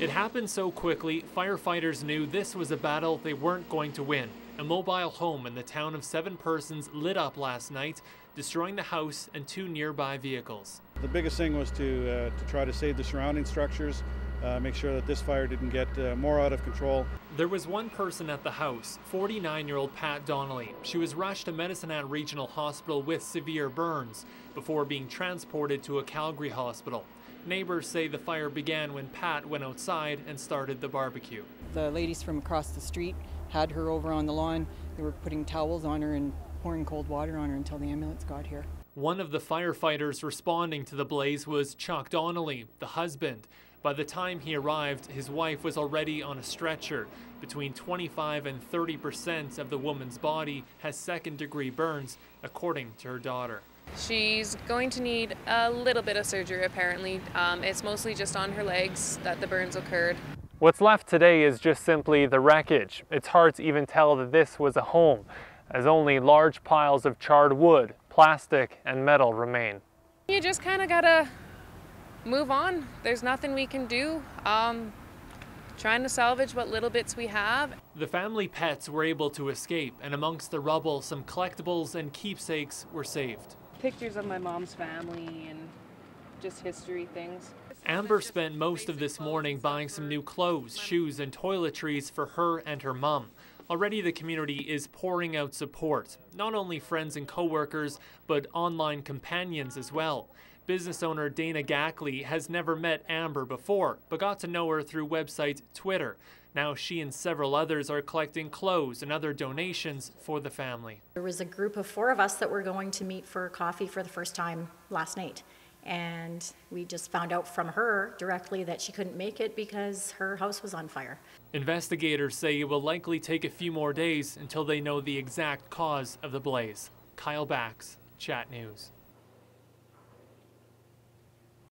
It happened so quickly, firefighters knew this was a battle they weren't going to win. A mobile home in the town of Seven Persons lit up last night, destroying the house and two nearby vehicles. The biggest thing was to, uh, to try to save the surrounding structures, uh, make sure that this fire didn't get uh, more out of control. There was one person at the house, 49 year old Pat Donnelly. She was rushed to Medicine Hat Regional Hospital with severe burns before being transported to a Calgary hospital. Neighbors say the fire began when Pat went outside and started the barbecue. The ladies from across the street had her over on the lawn. They were putting towels on her and pouring cold water on her until the ambulance got here. One of the firefighters responding to the blaze was Chuck Donnelly, the husband. By the time he arrived, his wife was already on a stretcher. Between 25 and 30 percent of the woman's body has second degree burns, according to her daughter. She's going to need a little bit of surgery apparently. Um, it's mostly just on her legs that the burns occurred. What's left today is just simply the wreckage. It's hard to even tell that this was a home, as only large piles of charred wood, plastic, and metal remain. You just kind of gotta move on. There's nothing we can do. Um, trying to salvage what little bits we have. The family pets were able to escape, and amongst the rubble, some collectibles and keepsakes were saved. Pictures of my mom's family and just history things. Amber spent most of this morning buying some new clothes, shoes, and toiletries for her and her mum. Already the community is pouring out support, not only friends and coworkers, but online companions as well. Business owner Dana Gackley has never met Amber before, but got to know her through website Twitter. Now she and several others are collecting clothes and other donations for the family. There was a group of four of us that were going to meet for coffee for the first time last night. And we just found out from her directly that she couldn't make it because her house was on fire. Investigators say it will likely take a few more days until they know the exact cause of the blaze. Kyle Bax, CHAT News.